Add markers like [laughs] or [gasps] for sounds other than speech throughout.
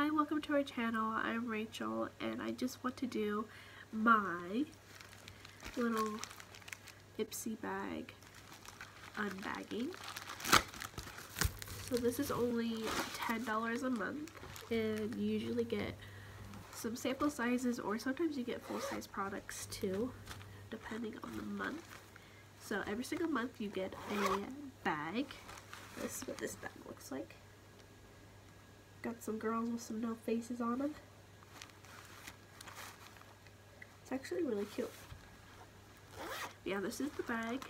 Hi, welcome to our channel. I'm Rachel and I just want to do my little Ipsy bag unbagging. So this is only $10 a month and you usually get some sample sizes or sometimes you get full-size products too depending on the month. So every single month you get a bag. This is what this bag looks like. Got some girls with some no faces on them. It's actually really cute. Yeah, this is the bag.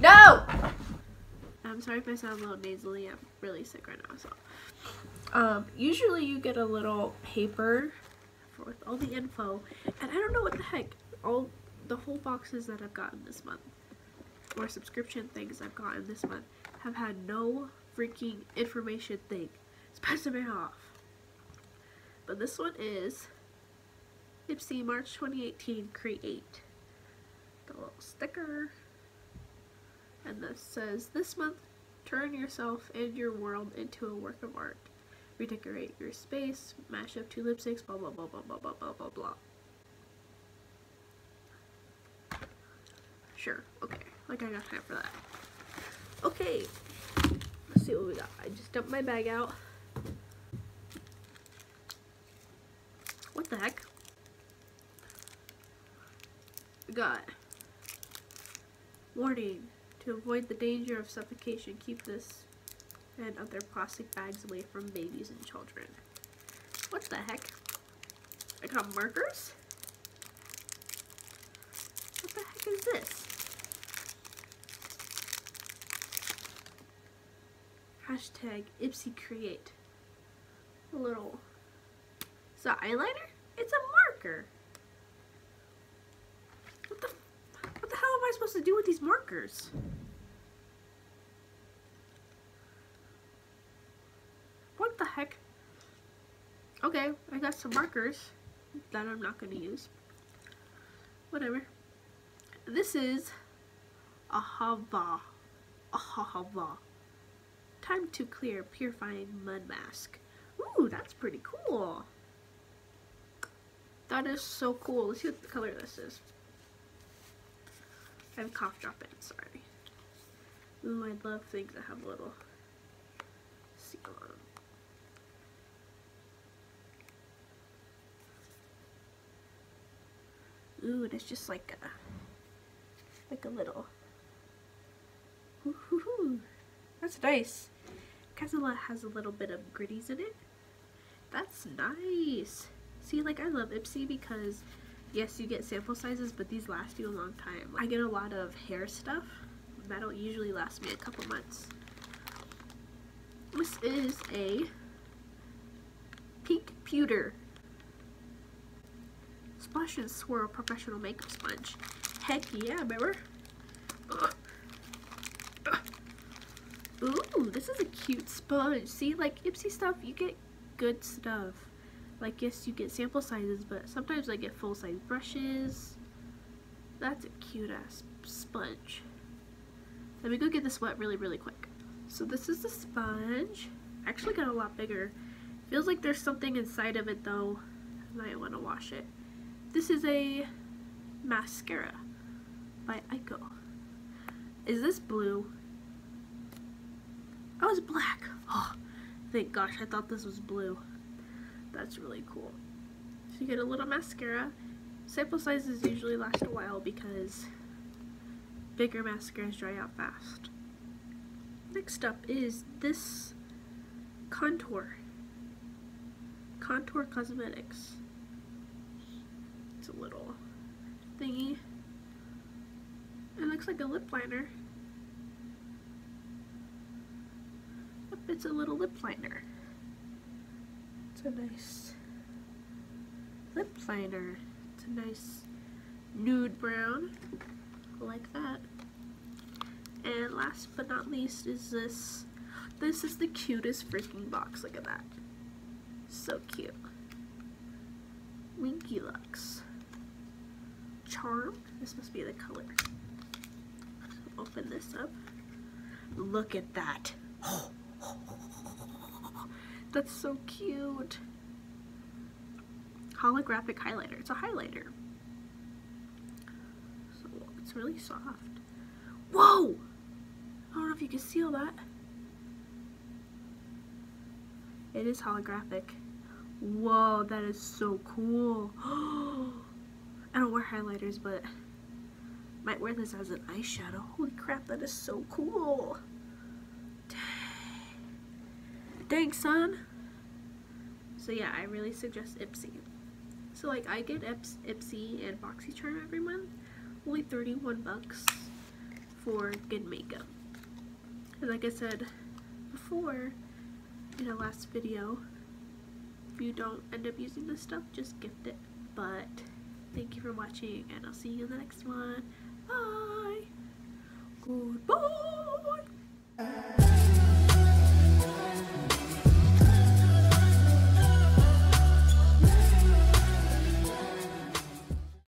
No! I'm sorry if I sound a little nasally. I'm really sick right now. So, um, usually you get a little paper with all the info, and I don't know what the heck. All the whole boxes that I've gotten this month, or subscription things I've gotten this month, have had no freaking information thing. It's pissing me off. But this one is Ipsy March 2018 Create. The little sticker. And this says, this month, turn yourself and your world into a work of art. Redecorate your space, mash up two lipsticks, blah blah blah blah blah blah blah blah blah. Sure, okay. Like I got time for that. Okay, let's see what we got. I just dumped my bag out. What the heck? We got warning to avoid the danger of suffocation. Keep this and other plastic bags away from babies and children. What the heck? I got markers? What the heck is this? Hashtag Ipsy Create. A little. That eyeliner? It's a marker. What the, what the hell am I supposed to do with these markers? What the heck? Okay, I got some markers that I'm not going to use. Whatever. This is Ahava. A hava. Time to clear purifying mud mask. Ooh, that's pretty cool. That is so cool. Let's see what the color this is. I have a cough drop in, sorry. Ooh, I love things that have a little seal on them. Ooh, it's just like a, like a little, that's nice. Casala has a little bit of gritties in it. That's nice. See, like I love Ipsy because yes, you get sample sizes, but these last you a long time. I get a lot of hair stuff. That'll usually last me a couple months. This is a pink pewter Splash and Swirl Professional Makeup Sponge. Heck yeah, remember? Ooh, this is a cute sponge. See, like Ipsy stuff, you get good stuff. Like, yes, you get sample sizes, but sometimes I get full-size brushes. That's a cute-ass sponge. Let me go get this wet really, really quick. So this is the sponge. Actually got a lot bigger. Feels like there's something inside of it, though. I might want to wash it. This is a mascara by Eyeko. Is this blue? Oh, was black. Oh, thank gosh, I thought this was blue. That's really cool. So you get a little mascara. Sample sizes usually last a while because bigger mascaras dry out fast. Next up is this contour. Contour Cosmetics It's a little thingy. It looks like a lip liner. It's a little lip liner. It's a nice lip liner. It's a nice nude brown. like that. And last but not least is this. This is the cutest freaking box. Look at that. So cute. Winky Lux. Charm. This must be the color. Open this up. Look at that. Oh, [laughs] That's so cute. Holographic highlighter. It's a highlighter. So it's really soft. Whoa! I don't know if you can see all that. It is holographic. Whoa, that is so cool. [gasps] I don't wear highlighters, but might wear this as an eyeshadow. Holy crap, that is so cool. Thanks, son. So yeah, I really suggest Ipsy. So like I get Ips Ipsy and BoxyCharm every month. Only 31 bucks for good makeup. And like I said before in a last video, if you don't end up using this stuff, just gift it. But thank you for watching and I'll see you in the next one. Bye! Goodbye!